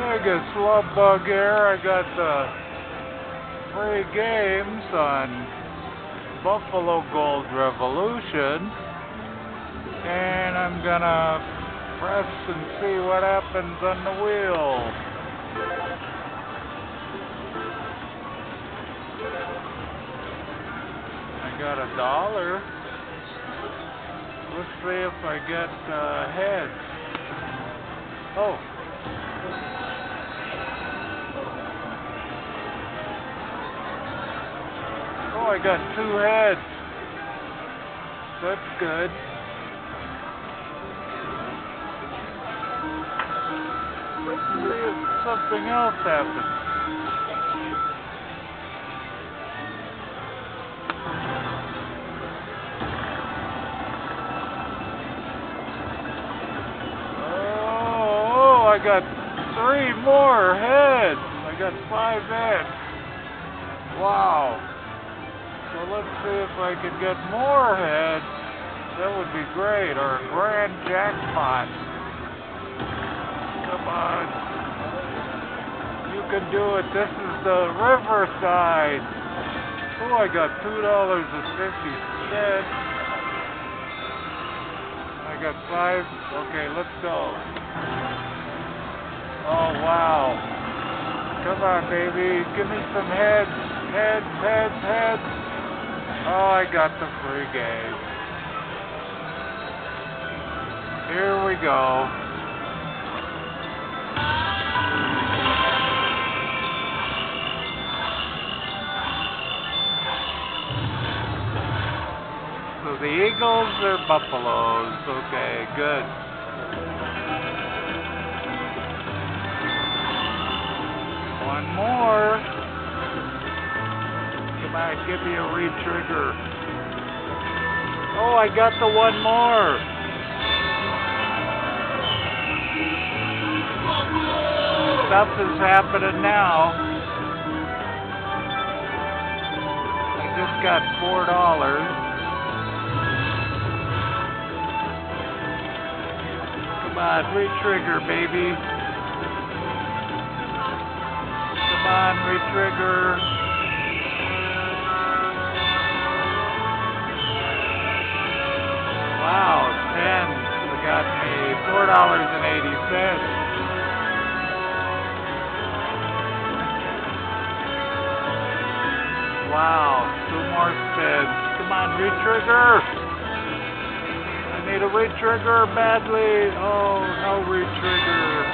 Vegas Love Bug here. I got the free games on Buffalo Gold Revolution. And I'm gonna press and see what happens on the wheel. I got a dollar. Let's see if I get uh, heads. Oh. I got two heads. That's good. Let's see if something else happens. Oh, I got three more heads. I got five heads. Wow. Let's see if I can get more heads. That would be great. Or a grand jackpot. Come on. You can do it. This is the Riverside. Oh, I got two dollars and fifty cents. I got five. Okay, let's go. Oh wow. Come on, baby. Give me some heads. Heads, heads, heads. Oh, I got the free game. Here we go. So the Eagles are Buffaloes. Okay, good. On, give me a re-trigger. Oh, I got the one more. Stuff is happening now. I just got four dollars. Come on, re-trigger, baby. Come on, re-trigger. Dollars and eighty cents. Wow, two more spins. Come on, re-trigger. I need a re-trigger badly. Oh, no re-trigger.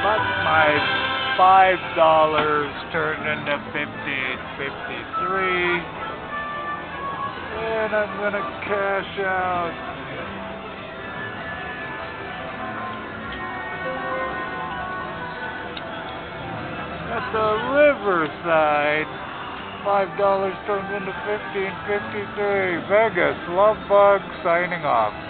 But my five dollars turned into fifty fifty-three, and I'm gonna cash out. At the Riverside, five dollars turned into fifteen fifty-three. Vegas, Love Bug signing off.